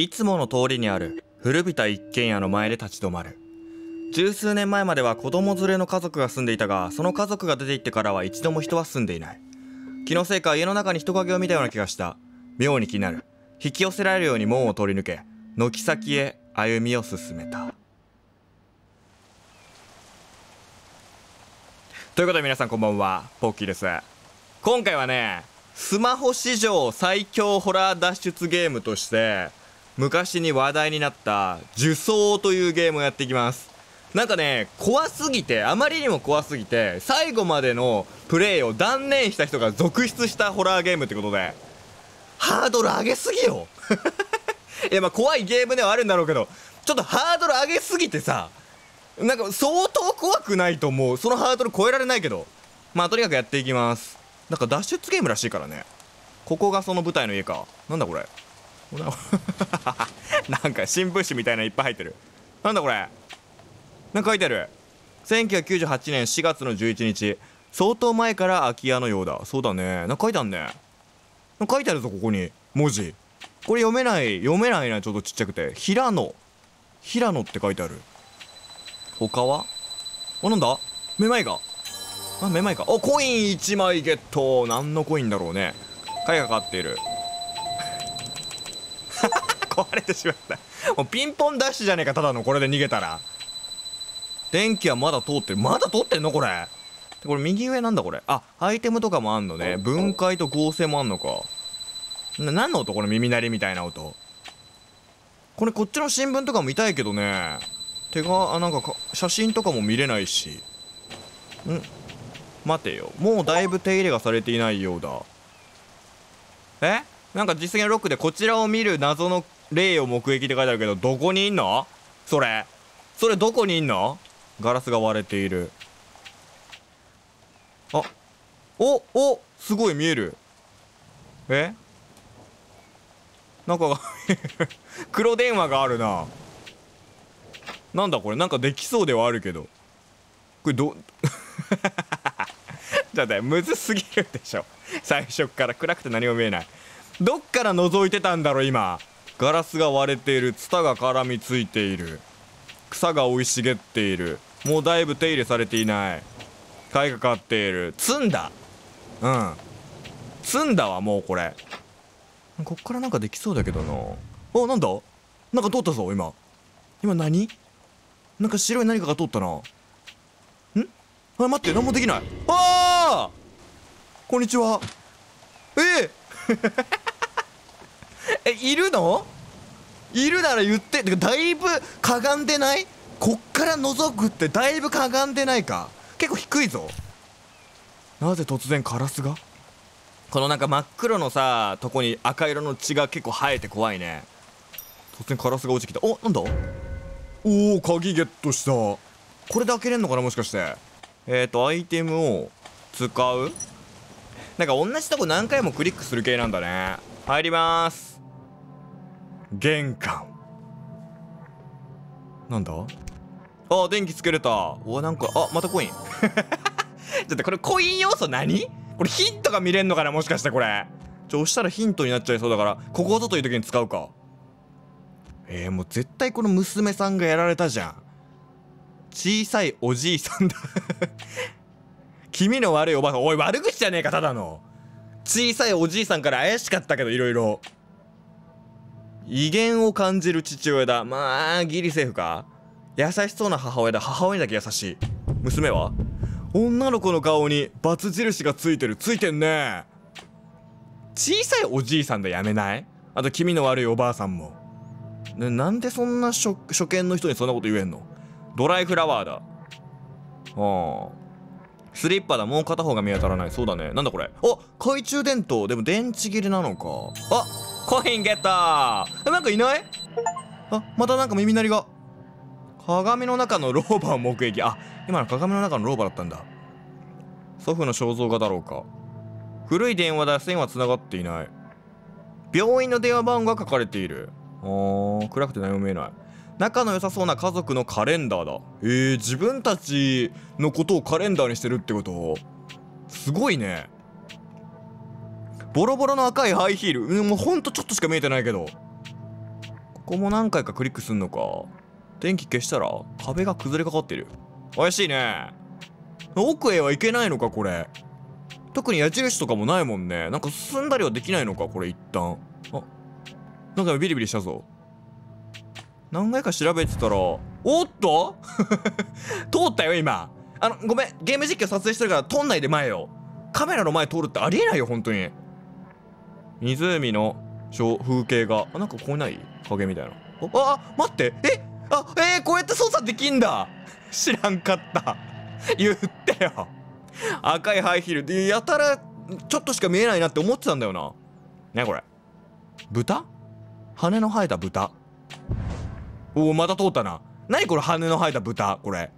いつもの通りにある古びた一軒家の前で立ち止まる。十数年前までは子供連れの家族が住んでいたがその家族が出て行ってからは一度も人は住んでいない。気のせいか家の中に人影を見たような気がした。妙に気になる。引き寄せられるように門を通り抜け軒先へ歩みを進めた。ということで皆さんこんばんは。ポッキーです。今回はねスマホ史上最強ホラー脱出ゲームとして昔に話題になった呪詛というゲームをやっていきます。なんかね怖すぎてあまりにも怖すぎて最後までのプレイを断念した人が続出したホラーゲームってことでハードル上げすぎよ。いやまあ怖いゲームではあるんだろうけどちょっとハードル上げすぎてさなんか相当怖くないともう。そのハードル超えられないけど。まあとにかくやっていきます。なんか脱出ゲームらしいからね。ここがその舞台の家か。なんだこれ。なんか新聞紙みたいないっぱい入ってる。なんだこれ。なんか書いてある。1998年4月の11日。相当前から空き家のようだ。そうだね。なんか書いてあんね。書いてあるぞここに。文字。これ読めない読めないなちょっとちっちゃくて。平野。平野って書いてある。他は？あなんだ？めまいが。あめまいか。おコイン1枚ゲット。何のコインだろうね。貝がかかっている。壊れてしまった。もうピンポンダッシュじゃねえかただのこれで逃げたら。電気はまだ通ってる。まだ通ってんのこれ。これ右上なんだこれ。あアイテムとかもあんのね。分解と合成もあんのか。な何の音？この耳鳴りみたいな音。これこっちの新聞とかも見たいけどね。手があなんか写真とかも見れないし。ん？待てよ。もうだいぶ手入れがされていないようだ。え？なんか実現ロックでこちらを見る謎の霊を目撃って書いてあるけどどこにいんの？それ。それどこにいんの？ガラスが割れている。あおおすごい見える。え？なんか 黒電話があるな。なんだこれ？なんかできそうではあるけど。これど ちょっとむずすぎるでしょ。最初から暗くて何も見えない。どっから覗いてたんだろう今？ガラスが割れている。ツタが絡みついている。草が生い茂っている。もうだいぶ手入れされていない。貝がかっている。積んだ。うん。積んだわもうこれ。こっからなんかできそうだけどな。あなんだ？なんか通ったぞ今。今何？なんか白い何かが通ったな。ん？あれ待って何もできない。ああこんにちは。ええ！えいるの？いるなら言って。てかだいぶかがんでない？こっから覗くってだいぶかがんでないか。結構低いぞ。なぜ突然カラスが？このなんか真っ黒のさとこに赤色の血が結構生えて怖いね。突然カラスが落ちてきた。おなんだ？おお鍵ゲットした。これで開けれんのかなもしかして。えっ、ー、とアイテムを使う？なんか同じとこ何回もクリックする系なんだね。入ります。玄関。なんだ？あ電気つけれた。うわなんかあまたコイン。ちょっとこれコイン要素何？これヒントが見れんのかなもしかしてこれ。ちょ押したらヒントになっちゃいそうだからここぞという時に使うか。えー、もう絶対この娘さんがやられたじゃん。小さいおじいさんだ。気味の悪いおばあさん。おい悪口じゃねえかただの。小さいおじいさんから怪しかったけどいろいろ威厳を感じる父親だまあギリセーフか優しそうな母親だ母親だけ優しい娘は？女の子の顔にバツ印がついてるついてんね小さいおじいさんでやめない？あと気味の悪いおばあさんもね、なんでそんな初見の人にそんなこと言えんの？ドライフラワーだ。ああ。スリッパだ。もう片方が見当たらない。そうだね。なんだこれ。あ懐中電灯。でも電池切れなのか。あコインゲットなんかいない？あ、またなんか耳鳴りが。鏡の中の老婆を目撃。あ、今の鏡の中の老婆だったんだ。祖父の肖像画だろうか。古い電話だ。線は繋がっていない。病院の電話番号が書かれている。あー、暗くて何も見えない。仲の良さそうな家族のカレンダーだえー、自分たちのことをカレンダーにしてるってこと？すごいねボロボロの赤いハイヒール。うんもうほんとちょっとしか見えてないけど。ここも何回かクリックすんのか。電気消したら壁が崩れかかってる。怪しいね。奥へは行けないのかこれ。特に矢印とかもないもんね。なんか進んだりはできないのかこれ一旦。あなんかビリビリしたぞ。何回か調べてたらおっと？通ったよ今。あのごめん。ゲーム実況撮影してるから通んないで前よカメラの前通るってありえないよ本当に。湖の風景があなんかここにない？影みたいな。ああ待って。えあえー、こうやって操作できんだ。知らんかった。言ってよ。赤いハイヒール。でやたらちょっとしか見えないなって思ってたんだよな。ねこれ。豚？羽の生えた豚。おおまた通ったな。何これ羽の生えた豚これ。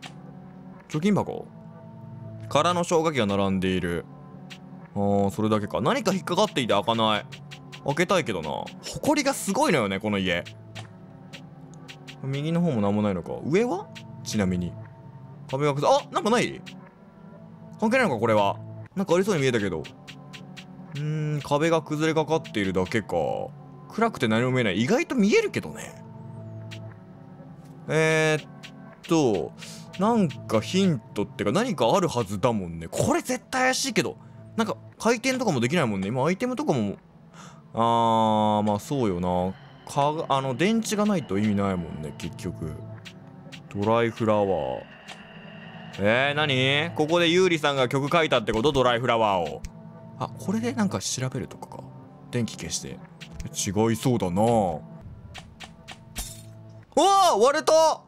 貯金箱？空の消火器が並んでいる。あーそれだけか。何か引っかかっていて開かない。開けたいけどな。埃がすごいのよねこの家。右の方も何もないのか。上は？ちなみに。壁が崩れあなんかない？関係ないのかこれは。なんかありそうに見えたけど。うーん壁が崩れかかっているだけか。暗くて何も見えない。意外と見えるけどね。えー、っとなんかヒントってか何かあるはずだもんね。これ絶対怪しいけど。なんか回転とかもできないもんね。今アイテムとかもあーまあそうよな。かあの電池がないと意味ないもんね結局。ドライフラワー。えー、何？ここでゆうりさんが曲書いたってこと？ドライフラワーを。あこれでなんか調べるとかか。電気消して。違いそうだな。うわ割れた！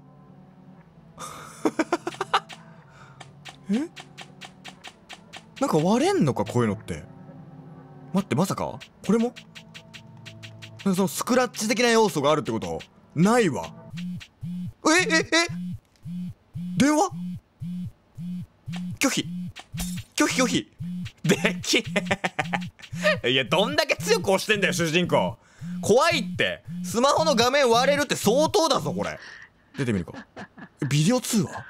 え？なんか割れんのかこういうのって。待ってまさか？これも？そのスクラッチ的な要素があるってこと？ないわ。えええ？電話？拒否。拒否拒否。でき。いやどんだけ強く押してんだよ主人公。怖いって。スマホの画面割れるって相当だぞこれ。出てみるか。ビデオ通話？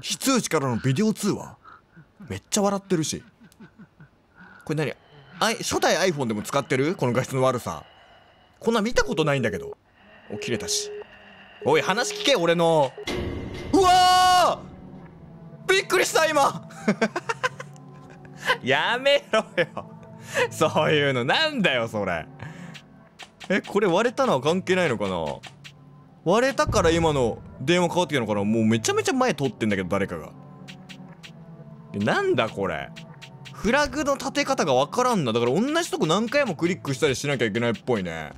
非通知からのビデオ通話？めっちゃ笑ってるし。これ何？あい初代 iPhone でも使ってる？この画質の悪さ。こんな見たことないんだけど。お切れたし。おい話聞け俺の。うわびっくりした今。やめろよ。そういうの。なんだよそれ。えこれ割れたのは関係ないのかな？割れたから今の電話かかってきたのかな？もうめちゃめちゃ前通ってんだけど誰かが。なんだこれ？フラグの立て方がわからんな。だから同じとこ何回もクリックしたりしなきゃいけないっぽいね。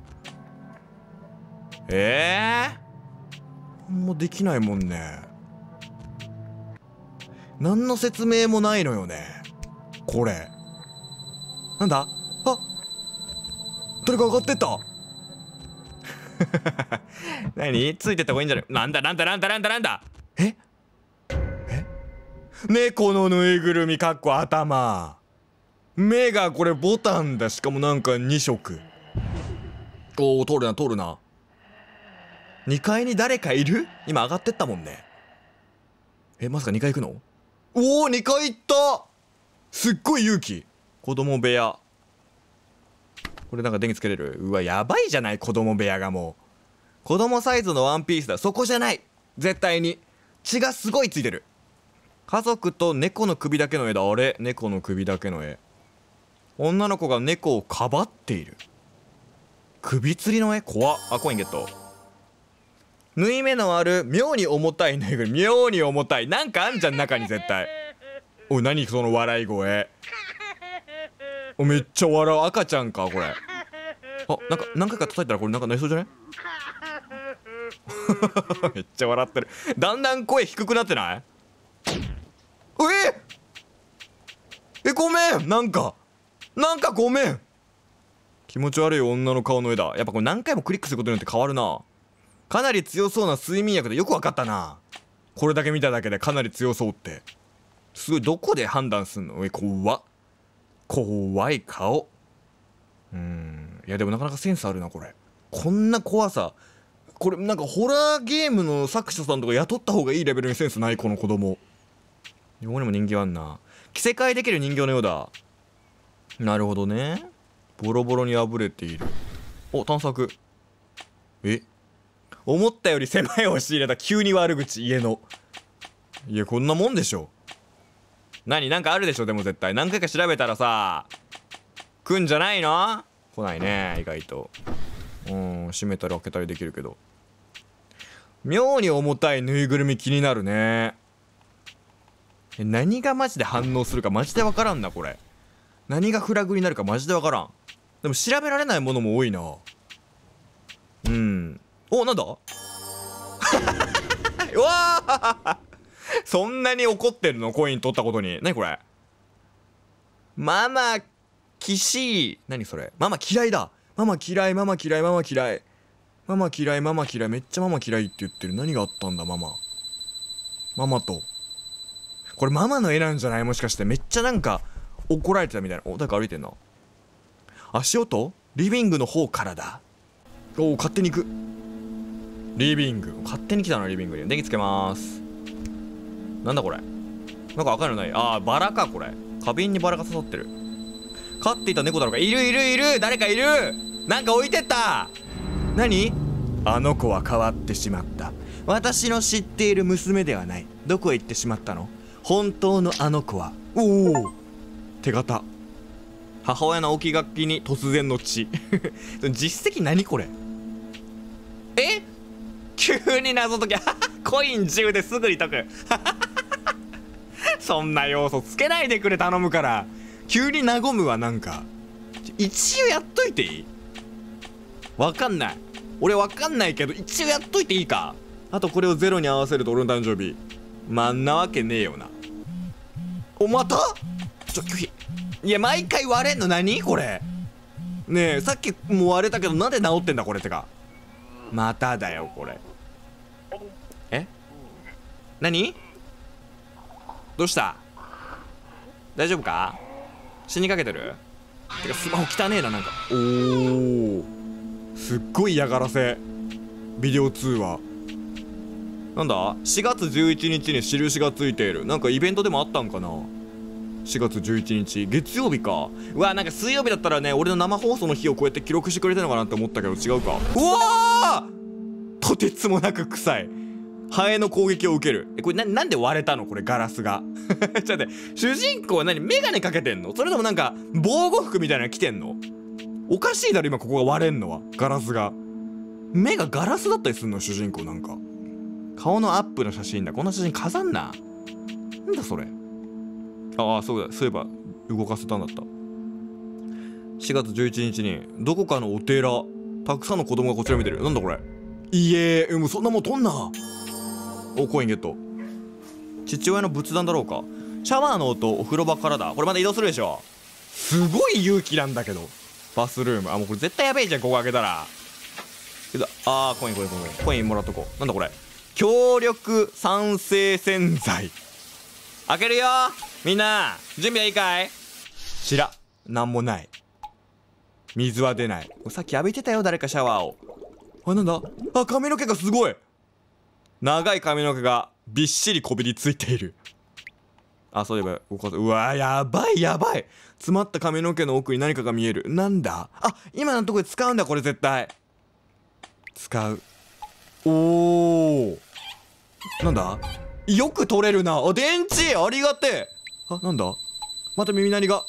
ええー、もうできないもんね。何の説明もないのよね。これ。なんだ？あ？誰か上がってった。何？ついてった方がいいんじゃない？なんだ？なんだ？なんだ？なんだ？なんだ？え？猫のぬいぐるみかっこ頭。目がこれボタンだしかもなんか2色。おお通るな通るな。2階に誰かいる？今上がってったもんね。えまさか2階行くの？おお2階行った。すっごい勇気。子供部屋。これなんか電気つけれる？うわやばいじゃない？子供部屋がもう。子供サイズのワンピースだ。そこじゃない。絶対に。血がすごいついてる。家族と猫の首だけの絵だ。あれ？猫の首だけの絵。女の子が猫をかばっている。首吊りの絵？怖っ。あコインゲット。縫い目のある妙に重たいぬいぐる。み妙に重たい。なんかあんじゃん中に絶対。おい何その笑い声。おめっちゃ笑う。赤ちゃんかこれ。あなんか何回か叩いたらこれなんかなりそうじゃない めっちゃ笑ってる。だんだん声低くなってない？え？えごめん。なんか。なんかごめん。気持ち悪い女の顔の絵だ。やっぱこれ何回もクリックすることによって変わるな。かなり強そうな睡眠薬でよく分かったな。これだけ見ただけでかなり強そうって。すごいどこで判断すんの？え怖っ。怖い顔。うん。いやでもなかなかセンスあるなこれ。こんな怖さ。これなんかホラーゲームの作者さんとか雇った方がいいレベルにセンスないこの子供。横にも人形あんな。着せ替えできる人形のようだ。なるほどね。ボロボロに破れている。お探索。え？思ったより狭い押し入れだ。急に悪口家の。いやこんなもんでしょ。何？なんかあるでしょ？でも絶対。何回か調べたらさ。来んじゃないの？来ないね意外と。うん閉めたり開けたりできるけど。妙に重たいぬいぐるみ気になるね。何がマジで反応するかマジで分からんなこれ。何がフラグになるかマジで分からん。でも調べられないものも多いな。うん。おなんだ？うわそんなに怒ってるの？コイン取ったことに。何これ？ママ騎士何それ？ママ嫌いだ。ママ嫌いママ嫌いママ嫌い。ママ嫌いママ嫌い。めっちゃママ嫌いって言ってる。何があったんだママ。ママと。これママの絵なんじゃない？もしかしてめっちゃなんか怒られてたみたいな。お誰か歩いてんな足音リビングの方からだ。おお勝手に行く。リビング。勝手に来たなリビングに。電気つけます。なんだこれ？なんか赤いのない。あーバラかこれ。花瓶にバラが刺さってる。飼っていた猫だろうか。いるいるいる！誰かいる！なんか置いてった！何？あの子は変わってしまった。私の知っている娘ではない。どこへ行ってしまったの？本当のあの子はおお手形。母親の置き書きに突然の血 実績何これ？え？急に謎解き。コイン10ですぐに解く。そんな要素つけないでくれ頼むから。急に和むわなんか。一応やっといていい？わかんない。俺わかんないけど一応やっといていいか。あとこれをゼロに合わせると俺の誕生日。まんなわけねえよな。おまた？ちょ拒否。いや毎回割れんの何？これ。ねえさっきも割れたけどなんで治ってんだこれってか。まただよこれ。え？何？どうした？大丈夫か？死にかけてる？てかスマホ汚ねえななんか。おおすっごい嫌がらせ。ビデオ通話。なんだ？4月11日に印がついている。なんかイベントでもあったんかな？4月11日。月曜日か。うわなんか水曜日だったらね俺の生放送の日をこうやって記録してくれてるのかなって思ったけど違うか。うわー！とてつもなく臭い。ハエの攻撃を受ける。えこれななんで割れたの？これガラスが。ちょっと待って。主人公は何？メガネかけてんの？それともなんか防護服みたいなの着てんの？おかしいだろ今ここが割れんのは。ガラスが。目がガラスだったりすんの？主人公なんか。顔のアップの写真だ。こんな写真飾んな。なんだそれ。ああそうだ。そういえば動かせたんだった。4月11日にどこかのお寺たくさんの子供がこちら見てる。なんだこれ。いえもうそんなもんとんな。おコインゲット。父親の仏壇だろうか。シャワーの音お風呂場からだ。これまだ移動するでしょ。すごい勇気なんだけど。バスルーム。あもうこれ絶対やべえじゃんここ開けたら。けどあーコインコインコインコインもらっとこう。なんだこれ。強力酸性洗剤開けるよ。みんな準備はいいかい？知らなんもない。水は出ない。さっき浴びてたよ誰かシャワーを。あなんだ？あ髪の毛がすごい。長い髪の毛がびっしりこびりついている。あそういえばうわやばいやばい。詰まった髪の毛の奥に何かが見える。なんだ？あ今のとこで使うんだこれ絶対。使う。おおなんだ？よく取れるな。あ電池。ありがてえ。あなんだ？また耳鳴りが。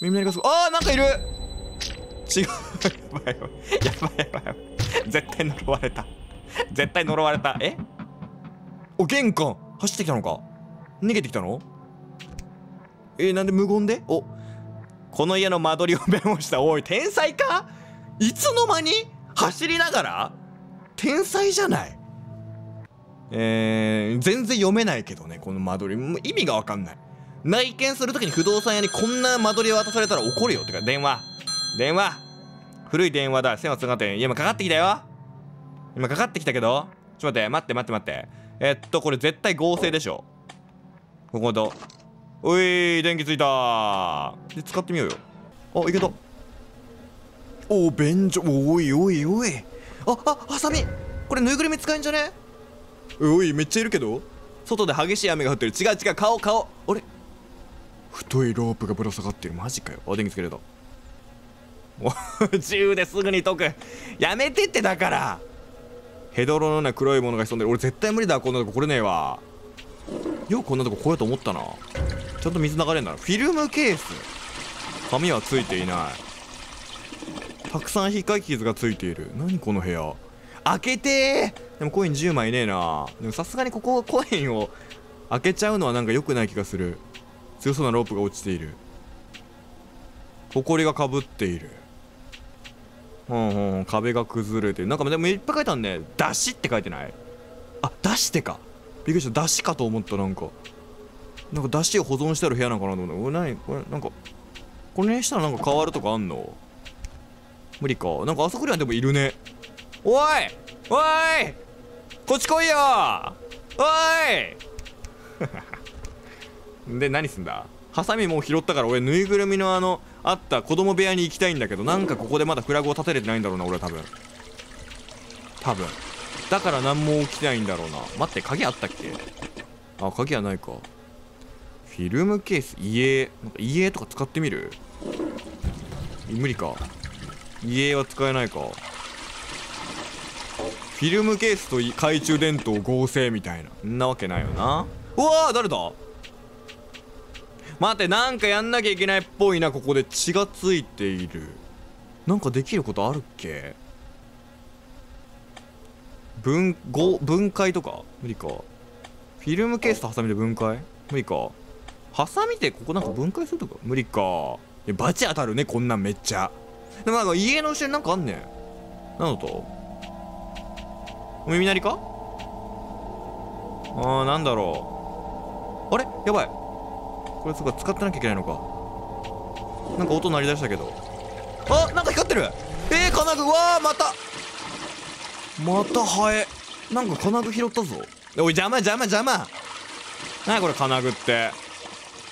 耳鳴りがすごい。あーなんかいる。違う。やばいやばいやばい。やばい絶対呪われた。絶対呪われた。え？お玄関。走ってきたのか？逃げてきたの？えなんで無言で？お。この家の間取りをメモしたおい天才か？いつの間に？走りながら？天才じゃない。えー、全然読めないけどねこの間取り。もう意味が分かんない。内見するときに不動産屋にこんな間取りを渡されたら怒るよ。てか電話。電話。古い電話だ。線はつながって今かかってきたよ。今かかってきたけど。ちょっと待って。待って待って待って。えっとこれ絶対合成でしょ。こことおい電気ついた。で使ってみようよ。あいけた。お便所。おいおいおい。ああハサミ。これぬいぐるみ使えんじゃね？おいめっちゃいるけど。外で激しい雨が降ってる。違う違う顔顔あれ太いロープがぶら下がってる。マジかよ。あ電気つけれたもう銃ですぐに解く。やめてってだから。ヘドロのね黒いものが潜んでる。俺絶対無理だ。こんなとこ来れねえわ。よくこんなとこ来ようと思ったな。ちゃんと水流れんだな。フィルムケース。紙はついていないたくさん引っかき傷がついている。何この部屋。開けてでもコイン10枚ねえな。でもさすがにここコインを開けちゃうのはなんか良くない気がする。強そうなロープが落ちている。埃がかぶっている。うんうん壁が崩れてる。なんかでもいっぱい書いてあるね「だし」って書いてない。あ出してか。びっくりした。出しかと思ったなんか。なんか出汁を保存してある部屋なんかなと思った。これ何これなんかこれにしたらなんか変わるとかあんの？無理か。なんかあそこにはでもいるね。おい！おい！こっち来いよ！おい！で何すんだ？ハサミもう拾ったから俺ぬいぐるみのあのあった子供部屋に行きたいんだけどなんかここでまだフラグを立てれてないんだろうな俺は多分。多分。だから何も起きないんだろうな。待って鍵あったっけ？あ鍵はないか。フィルムケース？家？なんか家とか使ってみる？無理か。家は使えないか。フィルムケースと懐中電灯合成みたいな。んなわけないよな。うわー誰だ？待ってなんかやんなきゃいけないっぽいな。ここで血がついている。なんかできることあるっけ？分ご分解とか？無理か。フィルムケースとハサミで分解？無理か。ハサミでここなんか分解するとか？無理か。いやバチ当たるねこんなんめっちゃ。でもなんか家の後ろになんかあんねん。何のと？お耳鳴りか？あーなんだろう。あれ？やばい。これそうか使ってなきゃいけないのか。なんか音鳴り出したけど。あなんか光ってる。えー、金具。わーまた。またハエ。なんか金具拾ったぞ。おい邪魔邪魔邪魔。なにこれ金具って。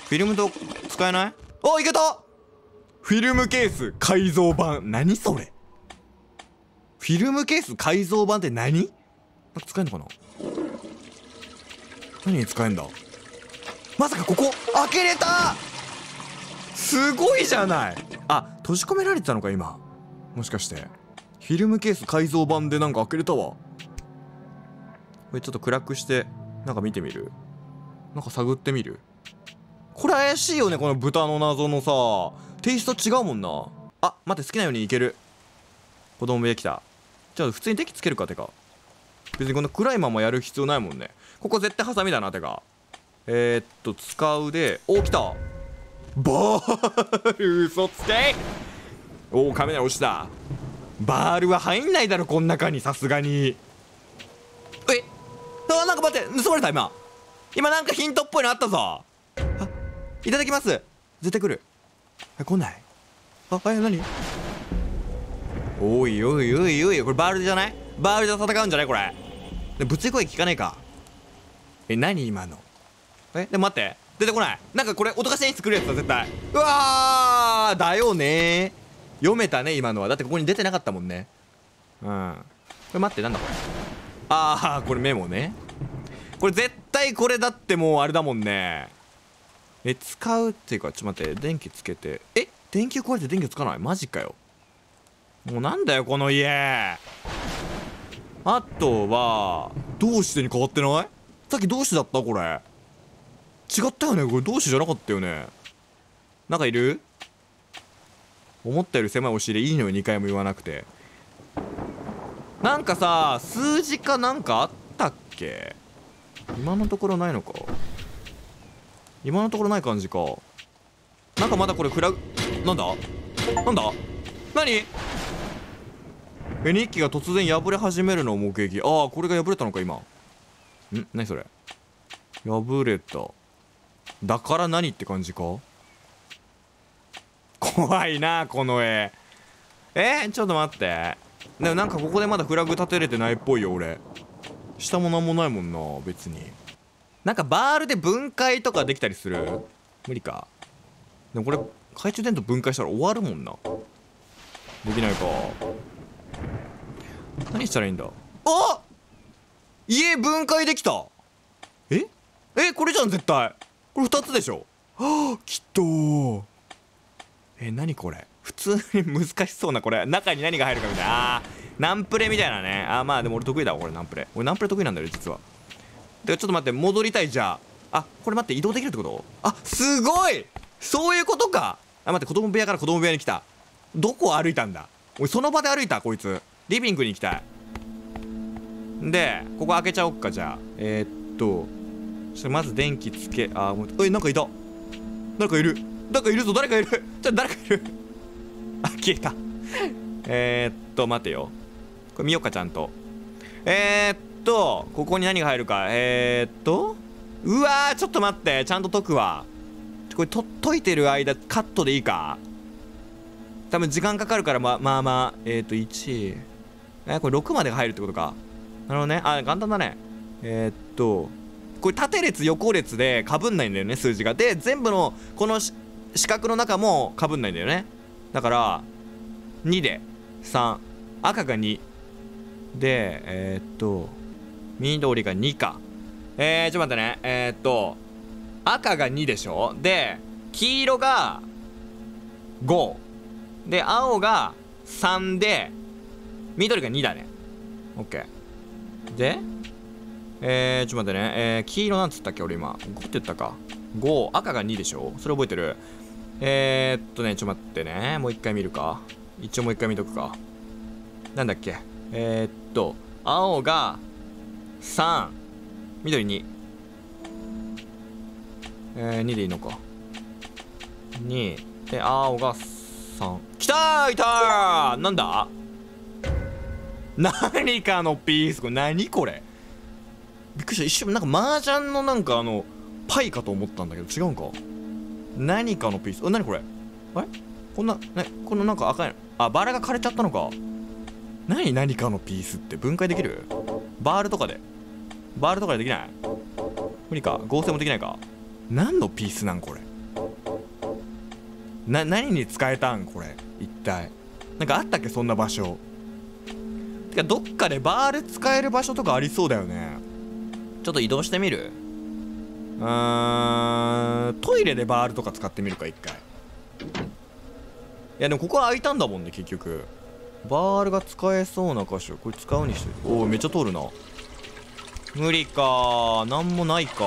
フィルムと使えない？おいけた。フィルムケース改造版。何それ？フィルムケース改造版って何？使えんのかな？何に使えんだ？まさかここ？開けれた！すごいじゃない！あ閉じ込められてたのか今？もしかして。フィルムケース改造版でなんか開けれたわ。これちょっと暗くしてなんか見てみる？なんか探ってみる？これ怪しいよねこの豚の謎のさ。テイスト違うもんな。あ待って好きなようにいける。子供できた。じゃあ普通に電気つけるかてか。別にこんな暗いままやる必要ないもんね。ここ絶対ハサミだなてか。えー、っと使うでお来た。バール嘘つけ。おお雷落ちた。バールは入んないだろこん中にさすがに。えあなんか待って盗まれた今。今なんかヒントっぽいのあったぞ。あいただきます。絶対来る。え来ない？あえ何？おいおいおいおいこれバールじゃない？バールで戦うんじゃないこれ。で物理攻撃効かないか。え何今の？えでも待って。出てこない。なんかこれ音がし演出くるやつだ絶対。うわーだよね。読めたね今のは。だってここに出てなかったもんね。うん。これ待ってなんだこれ？ああこれメモね。これ絶対これだってもうあれだもんね。え使うっていうかちょっと待って電気つけて。え電球壊れて電気つかない？マジかよ。もうなんだよこの家。あとはどうしてに変わってない？さっきどうしてだった？これ。違ったよね？これどうしてじゃなかったよね？なんかいる？思ったより狭い押し入れ。いいのよ2回も言わなくて。なんかさ数字かなんかあったっけ？今のところないのか？今のところない感じか。なんかまだこれフラグなんだ？なんだ？何？絵日記が突然破れ始めるのを目撃。ああこれが破れたのか今。ん？何それ？破れた。だから何って感じか？怖いなこの絵。え？ー、ちょっと待って。でもなんかここでまだフラグ立てれてないっぽいよ俺。下もなんもないもんな別に。なんかバールで分解とかできたりする？無理か。でもこれ懐中電灯分解したら終わるもんな。できないか。何したらいいんだ？あ！家分解できた。え？え？これじゃん絶対。これ2つでしょ？はあ！きっと。え何これ？普通に難しそうなこれ。中に何が入るかみたいな。あナンプレみたいなね。あまあでも俺得意だわこれナンプレ。俺ナンプレ得意なんだよ実はでちょっと待って戻りたいじゃあ。あこれ待って移動できるってこと？あすごい！そういうことか！あ待って子供部屋から子供部屋に来た。どこ歩いたんだ？俺その場で歩いた？こいつ。リビングに行きたい。でここ開けちゃおっかじゃあ。えー、っとそしてまず電気つけあもうえなんかいた。誰かいる。誰かいるぞ誰かいる。ちょ誰かいる。あ消えた。え、っと待てよ。これ見よっかちゃんと。えー、っとここに何が入るか。えー、っとうわーちょっと待って。ちゃんと解くわ。これと解いてる間カットでいいか。多分時間かかるからままあまあえー、っと1えこれ6までが入るってことか。なるほどね。あ簡単だね。えー、っとこれ縦列横列でかぶんないんだよね数字が。で全部のこの四角の中もかぶんないんだよね。だから2で3赤が2でえー、っと緑が2か。えー、ちょっと待ってね。えー、っと赤が2でしょ？で黄色が5で青が3で緑が2だね。OK でえー、ちょっと待ってね、えー、黄色なんつったっけ俺今？5って言ったか。5赤が2でしょ？それ覚えてる？えー、っとねちょっと待ってね。もう一回見るか。一応もう一回見とくか。なんだっけ？えー、っと青が3緑2えー、2でいいのか。2で青が3きたーいたー。なんだ？何かのピース。これ何これ？びっくりした。一瞬なんか麻雀のなんかあのパイかと思ったんだけど違うんか？何かのピース。あ何これ？あれ？こんなねこのなんか赤いの。あバラが枯れちゃったのか。何何かのピースって分解できる？バールとかで。バールとかでできない？無理か？合成もできないか？何のピースなんこれ？な何に使えたん？これ一体。なんかあったっけ？そんな場所。てかどっかでバール使える場所とかありそうだよね。ちょっと移動してみる？うーん。トイレでバールとか使ってみるか一回。いやでもここは開いたんだもんね結局。バールが使えそうな箇所。これ使うにして。おおめっちゃ通るな無理か。なんもないか。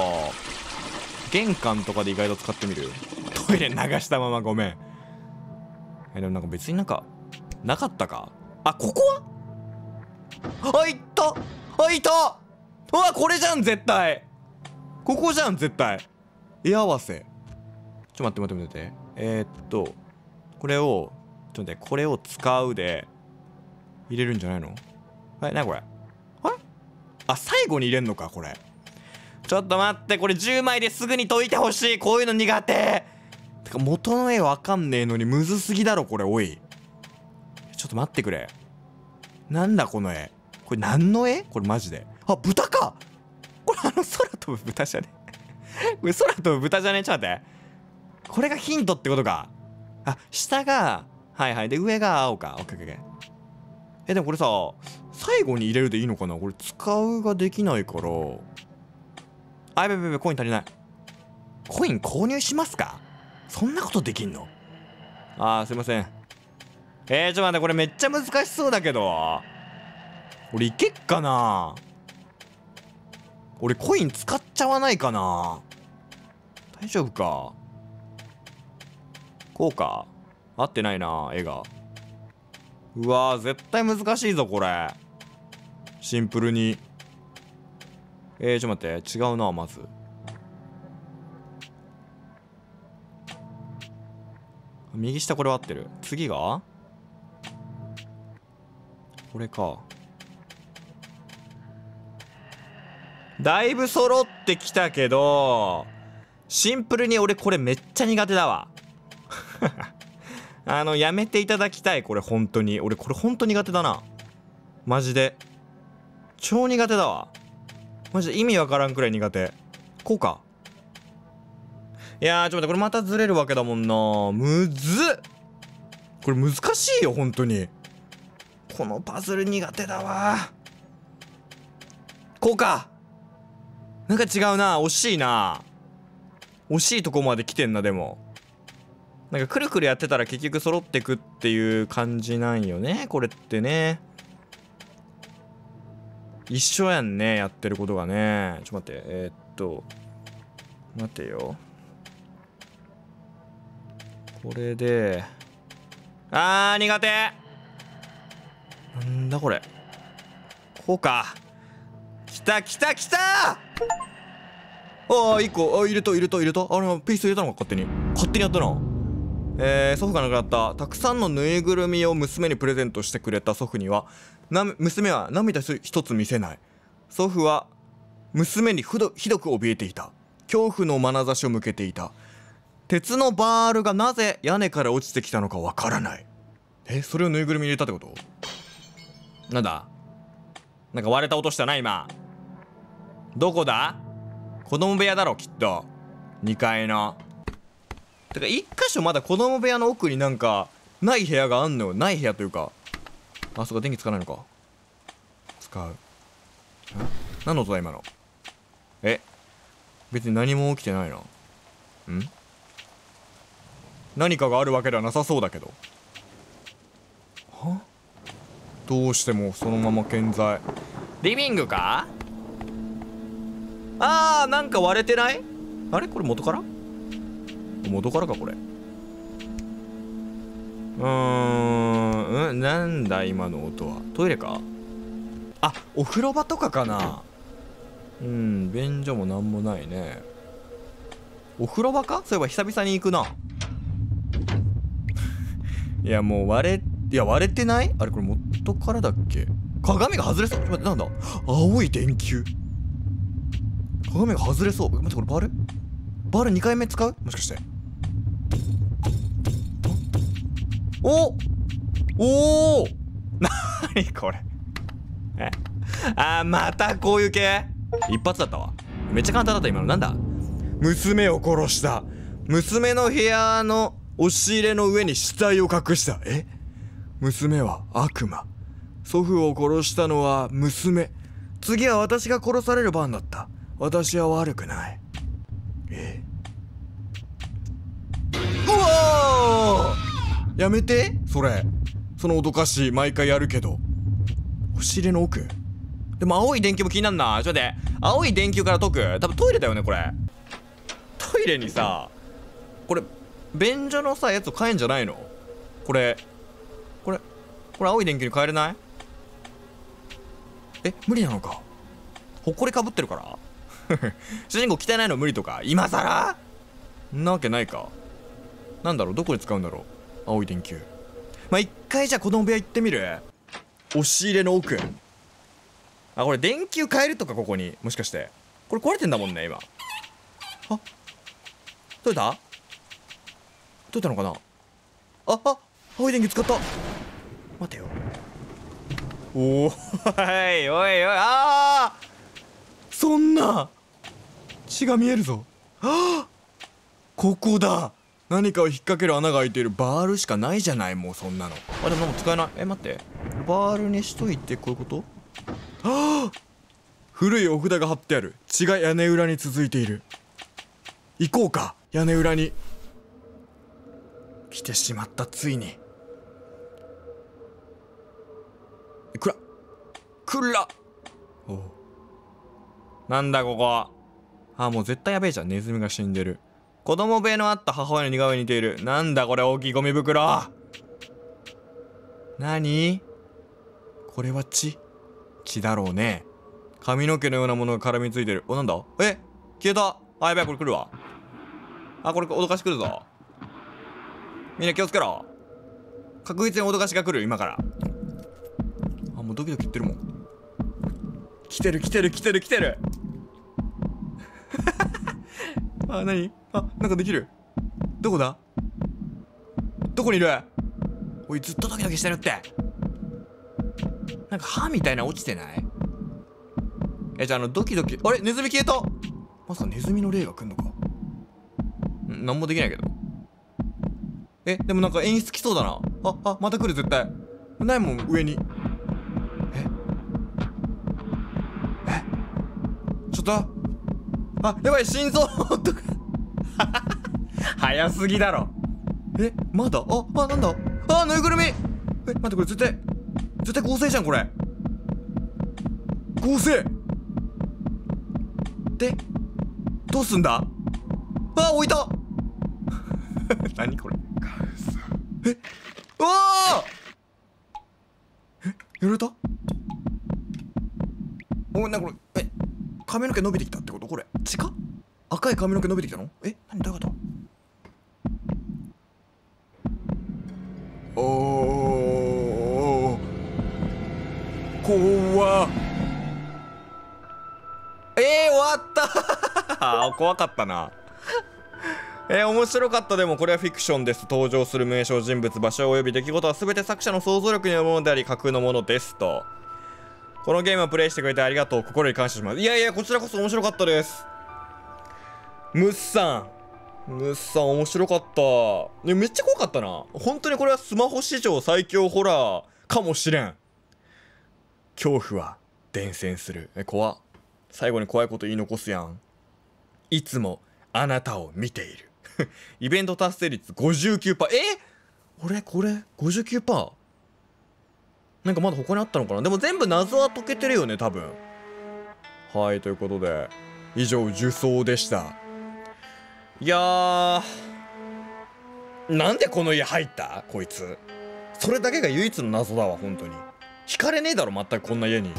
玄関とかで意外と使ってみる？トイレ流したままごめん。えでもなんか別になんかなかったか？あここは？あいった！あいた！うわこれじゃん絶対。ここじゃん絶対。絵合わせ。ちょっと待って待って待って。えー、っとこれをちょっと待ってこれを使うで入れるんじゃないの？はいなにこれ？あ最後に入れんのかこれ。ちょっと待ってこれ10枚ですぐに解いてほしい。こういうの苦手。てか元の絵わかんねえのにむずすぎだろこれおい。ちょっと待ってくれ。なんだこの絵。これ何の絵？これマジで。あ豚か。これあの空飛ぶ豚じゃね？これ空飛ぶ豚じゃね？ちょっと待って。これがヒントってことか。あ下がはいはい。で上が青か。オッケーオッケー。えでもこれさ最後に入れるでいいのかな？これ使うができないから。あやべやべやべコイン足りない。コイン購入しますか？そんなことできんの？あーすいません。えー、ちょっと待ってこれめっちゃ難しそうだけど。俺いけっかな？俺コイン使っちゃわないかな？大丈夫か？こうか？合ってないな絵が。うわー絶対難しいぞこれ。シンプルに。えー、ちょっと待って。違うなまず。右下これは合ってる。次が？これか。だいぶ揃ってきたけどシンプルに俺これめっちゃ苦手だわ。あのやめていただきたいこれ本当に。俺これ本当苦手だな。マジで。超苦手だわ。マジで意味わからんくらい苦手。こうか。いやーちょっと待ってこれまたずれるわけだもんな。むずっ。これ難しいよ本当に。このパズル苦手だわ。こうか。なんか違うな。惜しいな。惜しいとこまで来てんなでも。なんかくるくるやってたら結局揃ってくっていう感じなんよねこれってね。一緒やんねやってることがね。ちょっと待ってえー、っと待てよ。これで。あー苦手。なんだこれ。こうか。きたきたきた。ああ1個。あ入れた入れた入れた。あれピース入れたのか勝手に。勝手にやったな。えー、祖父が亡くなったたくさんのぬいぐるみを娘にプレゼントしてくれた祖父には娘は涙一つ見せない。祖父は娘にひどひどく怯えていた。恐怖の眼差しを向けていた。鉄のバールがなぜ屋根から落ちてきたのかわからない。えそれをぬいぐるみに入れたってこと？なんだ？なんか割れた音したな今。どこだ？子供部屋だろきっと。2階の。てか1箇所まだ子供部屋の奥になんかない部屋があんのよ。ない部屋というか。あそこ電気つかないのか。使う。何の音だ今の？え？別に何も起きてないな。ん？何かがあるわけではなさそうだけど。は？どうしてもそのまま健在。リビングか？あーなんか割れてない？あれ？これ元から？元からかこれ。うーんなんだ今の音は。トイレか？あお風呂場とかかな。うん便所もなんもないね。お風呂場か？そういえば久々に行くな。いやもう割れいや割れてない？あれこれ元からだっけ？鏡が外れそう。待ってなんだ？青い電球。鏡が外れそう。待ってこれバル？バル2回目使う？もしかして。おおおなにこれ。え？あーまたこういう系？一発だったわ。めっちゃ簡単だった今の。なんだ？娘を殺した。娘の部屋の押し入れの上に死体を隠した。え？娘は悪魔。祖父を殺したのは娘。次は私が殺される番だった。私は悪くない。えうわー。やめてそれ。その脅かし毎回やるけど。押し入れの奥？でも青い電球も気になんな。ちょっと待って。青い電球から解く？多分トイレだよねこれ。トイレにさこれ便所のさやつを変えんじゃないの？これこれこれ青い電球に変えれない？え無理なのか？ほこりかぶってるから？主人公汚いの無理とか今さらんなわけないか。なんだろう？どこで使うんだろう？青い電球。まあ一回じゃあ子供部屋行ってみる？押し入れの奥。あこれ電球変えるとかここに。もしかして。これ壊れてんだもんね今。あどうた？どうたのかな？ああ青い電球使った。待てよ。おおいおいおいああそんな！血が見えるぞ。あここだ。何かを引っ掛ける穴が開いているバールしかないじゃないもうそんなの。あでもなんか使えない？え待って。バールにしといてこういうこと？はあ古いお札が貼ってある。血が屋根裏に続いている。行こうか。屋根裏に。来てしまったついに。くら。くら。おなんだここあもう絶対やべえじゃん。ネズミが死んでる。子供部屋のあった母親の似顔絵に似ている。なんだこれ大きいゴミ袋。何？これは血？血だろうね。髪の毛のようなものが絡みついてる。おなんだ？え？消えた。あやべえこれ来るわ。あこれ脅かし来るぞ。みんな気をつけろ。確実に脅かしが来る今から。あもうドキドキ言ってるもん。来てる来てる来てる来てる。あ何？あなんかできる？どこだ？どこにいる？おいずっとドキドキしてるって。なんか歯みたいな落ちてない？えじゃああのドキドキあれ？ネズミ消えた。まさかネズミの霊が来んのか。ん？なんもできないけど。えでもなんか演出来そうだな。ああまた来る絶対。ないもん上に。え？え？ちょっと。あやばい心臓とか早すぎだろ。えまだ？ああなんだ？あぬいぐるみ。え待ってこれ絶対絶対合成じゃんこれ。合成。でどうすんだ？あ置いた。何これ。えうわあえやられた？おなんかこれえ髪の毛伸びてきたってこと？これ。血か赤い髪の毛伸びてきたの？え？何？どういうこと？おー。怖っ。えー、終わった。怖かったな。えー、面白かったでもこれはフィクションです。登場する名称人物場所及び出来事は全て作者の想像力によるものであり架空のものですと。このゲームをプレイしてくれてありがとう。心に感謝します。いやいやこちらこそ面白かったです。ムッサン。ムッサン面白かった。いやめっちゃ怖かったな。本当にこれはスマホ史上最強ホラーかもしれん。恐怖は伝染する。え怖。っ最後に怖いこと言い残すやん。いつもあなたを見ている。イベント達成率59%え？俺？これ？59%? なんかまだ他にあったのかな？でも全部謎は解けてるよね多分。はいということで以上受賞でした。いやーなんでこの家入った？こいつ。それだけが唯一の謎だわ本当に。引かれねえだろ全くこんな家に。